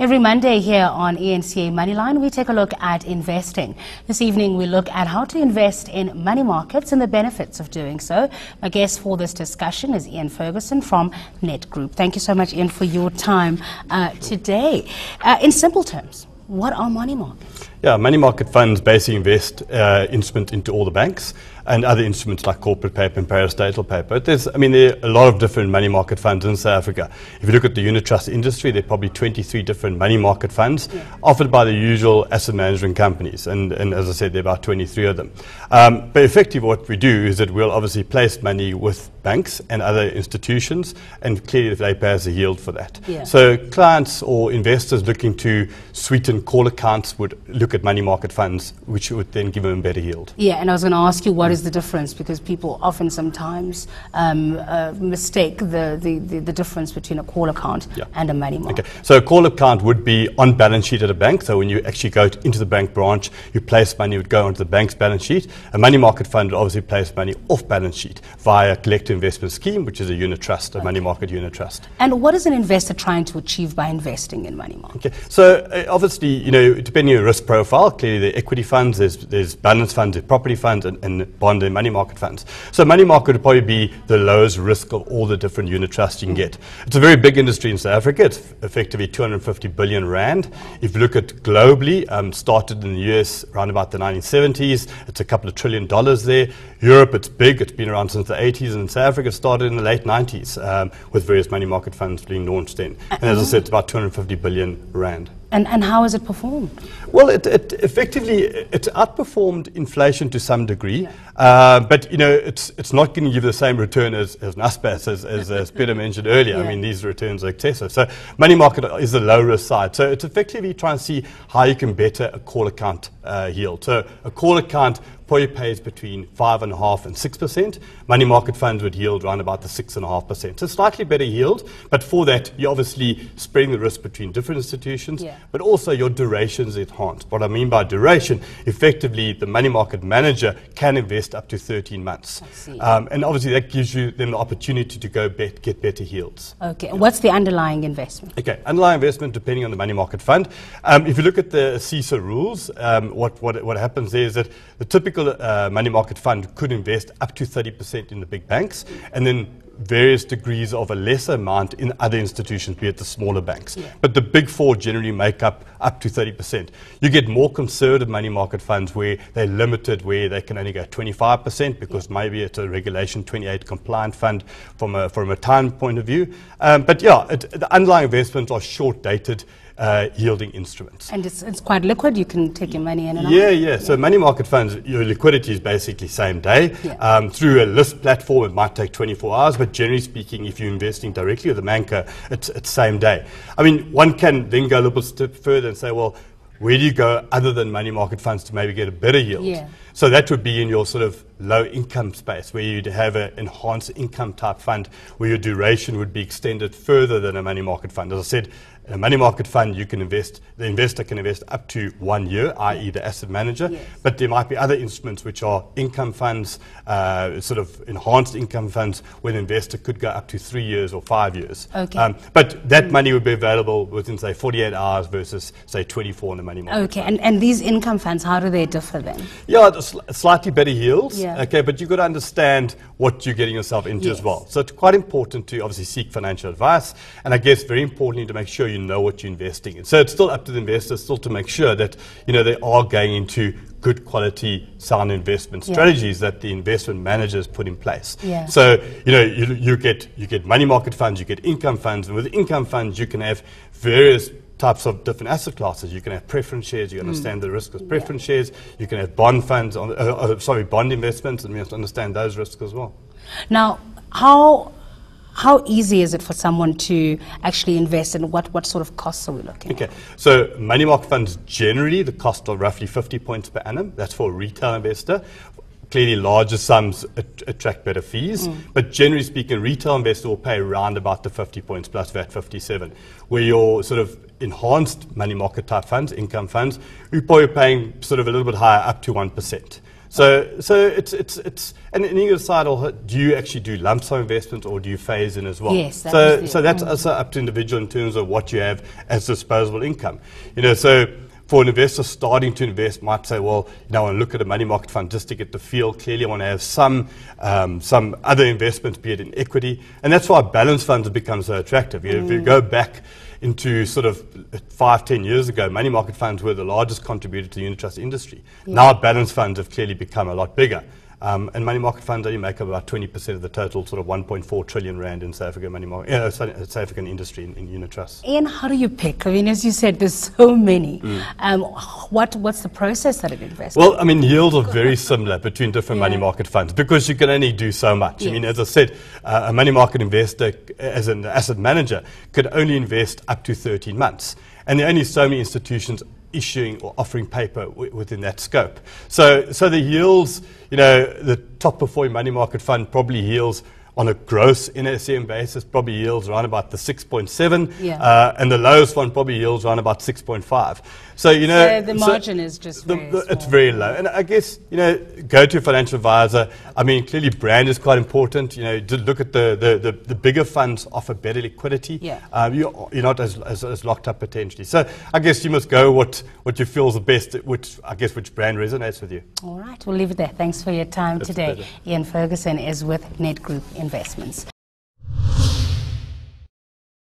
Every Monday here on ENCA Moneyline, we take a look at investing. This evening, we look at how to invest in money markets and the benefits of doing so. My guest for this discussion is Ian Ferguson from Nedgroup. Thank you so much, Ian, for your time uh, today. Uh, in simple terms, what are money markets? Yeah, money market funds basically invest uh, instruments into all the banks and other instruments like corporate paper and parastatal paper. There's, I mean, there are a lot of different money market funds in South Africa. If you look at the unit trust industry, there are probably 23 different money market funds yeah. offered by the usual asset management companies. And, and as I said, there are about 23 of them. Um, but effectively, what we do is that we'll obviously place money with banks and other institutions, and clearly they pay us a yield for that. Yeah. So clients or investors looking to sweeten call accounts would look at money market funds, which would then give them a better yield. Yeah, and I was going to ask you what is the difference because people often sometimes um, uh, mistake the, the, the, the, difference between a call account yeah. and a money market. Okay. So a call account would be on balance sheet at a bank. So when you actually go into the bank branch, you place money, would go onto the bank's balance sheet. A money market fund would obviously place money off balance sheet via a collective investment scheme, which is a unit trust, a okay. money market unit trust. And what is an investor trying to achieve by investing in money market? Okay. So uh, obviously, you know, depending on your risk profile, clearly the equity funds, there's, there's balance funds, there's property funds, and, and bond and money market funds. So money market would probably be the lowest risk of all the different unit trusts you can get. It's a very big industry in South Africa. It's effectively 250 billion rand. If you look at globally, um, started in the US around about the 1970s. It's a couple of trillion dollars there. Europe, it's big. It's been around since the 80s. And South Africa started in the late 90s um, with various money market funds being launched then. And as I said, it's about 250 billion rand. And, and how has it performed? Well, it, it effectively it outperformed inflation to some degree, yeah. uh, but you know it's it's not going to give the same return as, as Naspers, as, as, as Peter mentioned earlier. Yeah. I mean, these returns are excessive. So money market is the low risk side. So it's effectively trying to see how you can better a call account uh, yield. So a call account probably pays between 5.5 and 6%. Money market funds would yield around about the 6.5%. So slightly better yield, but for that, you're obviously spreading the risk between different institutions, yeah. but also your duration is enhanced. What I mean by duration, effectively, the money market manager can invest up to 13 months. Um, and obviously, that gives you then the opportunity to go bet, get better yields. Okay, and what's the underlying investment? Okay, underlying investment depending on the money market fund. Um, if you look at the CISA rules, um, what, what, what happens there is that the typical typical uh, money market fund could invest up to 30% in the big banks and then various degrees of a lesser amount in other institutions, be it the smaller banks. Yeah. But the big four generally make up up to 30%. You get more conservative money market funds where they're limited, where they can only go 25% because maybe it's a Regulation 28 compliant fund from a, from a time point of view. Um, but yeah, it, the underlying investments are short dated uh, yielding instruments. And it's, it's quite liquid, you can take your money in and yeah, out? Yeah, yeah. So money market funds, your liquidity is basically same day. Yeah. Um, through a list platform, it might take 24 hours, but generally speaking, if you're investing directly with a banker, it's, it's same day. I mean, one can then go a little step further and say, well, where do you go other than money market funds to maybe get a better yield? Yeah. So that would be in your sort of low income space where you'd have an enhanced income type fund where your duration would be extended further than a money market fund. As I said, in a money market fund, you can invest, the investor can invest up to one year, i.e., the asset manager. Yes. But there might be other instruments which are income funds, uh, sort of enhanced income funds, where the investor could go up to three years or five years. Okay. Um, but that mm. money would be available within, say, 48 hours versus, say, 24 in the money market. Okay. And, and these income funds, how do they differ then? Yeah, sl- slightly better yields. Yeah. Okay. But you've got to understand what you're getting yourself into yes. as well. So it's quite important to obviously seek financial advice. And I guess very importantly to make sure you know what you're investing in. So it's still up to the investors still to make sure that you know they are going into good quality sound investment yeah. strategies that the investment managers put in place. Yeah. So you know you, you get you get money market funds, you get income funds, and with income funds you can have various types of different asset classes. You can have preference shares. You mm. understand the risk of preference yeah. shares. You can have bond funds. On, uh, uh, sorry, bond investments, and we have to understand those risks as well. Now, how how easy is it for someone to actually invest and what, what sort of costs are we looking okay. at? Okay, so money market funds generally, the cost are roughly 50 points per annum. That's for a retail investor. Clearly, larger sums at- attract better fees, mm. but generally speaking, a retail investor will pay around about the 50 points plus VAT 57. Where your sort of enhanced money market type funds, income funds, you're probably paying sort of a little bit higher, up to 1%. So, so it's, it's, it's, and then you decide, do you actually do lump sum investments or do you phase in as well? Yes, that so, so that's also up to individual in terms of what you have as disposable income. You know, so for an investor starting to invest might say, well, you know, I want to look at a money market fund just to get the feel. Clearly, I want to have some, um, some other investments, be it in equity. And that's why balance funds have become so attractive. You know, If you go back into sort of five, ten years ago, money market funds were the largest contributor to the unit trust industry. Now, balance funds have clearly become a lot bigger. Um, and money market funds only make up about 20% of the total sort of 1.4 trillion rand in South African money market, uh, South South African industry in, in unit trusts. Ian, how do you pick? I mean, as you said, there's so many. Mm. Um, what, what's the process that an investor? Well, I mean, yields are very similar between different money market funds because you can only do so much. I mean, as I said, uh, a money market investor, as an asset manager, could only invest up to 13 months. And there are only so many institutions issuing or offering paper w- within that scope. So, so the yields, you know, the top performing money market fund probably yields on a gross NSM basis, probably yields around about the 6.7, Yeah. uh, and the lowest one probably yields around about 6.5. So, you know, So the margin is just the- very the- it's very low. And I guess, you know, go to a financial advisor. I mean, clearly brand is quite important. You know, to look at the, the, the, the bigger funds offer better liquidity. Yeah. Um, you're, you're not as, as, as locked up potentially. So I guess you must go what, what you feel is the best, which I guess which brand resonates with you. All right, we'll leave it there. Thanks for your time today. Ian Ferguson is with Nedgroup Investments.